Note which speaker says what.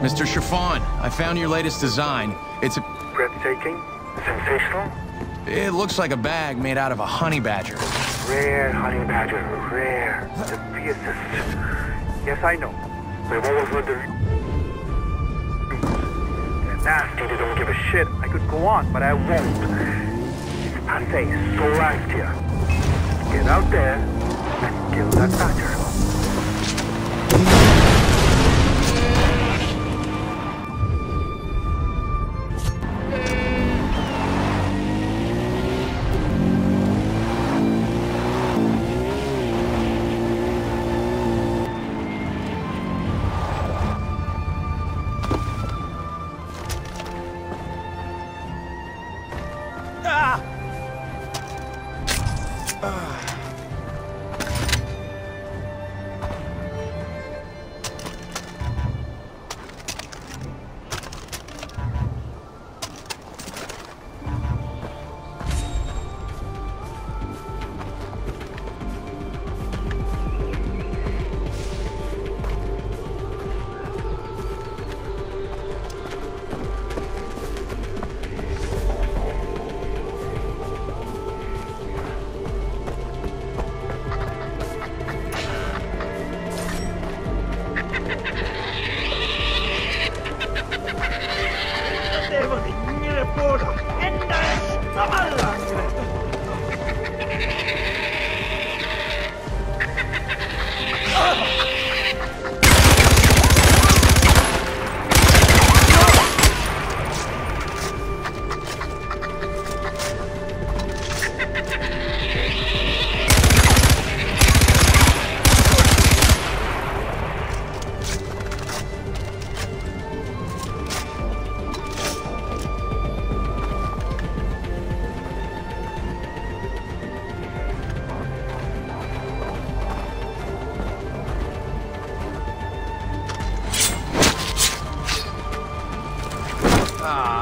Speaker 1: Mr. Chiffon, I found your latest design. It's a...
Speaker 2: Breathtaking? Sensational?
Speaker 1: It looks like a bag made out of a honey badger.
Speaker 2: Rare honey badger, rare. The fiercest. Yes, I know. We've always heard the... They're nasty, they don't give a shit. I could go on, but I won't. It's passe, so last here. Get out there and kill that badger.
Speaker 3: Devono
Speaker 1: Ah,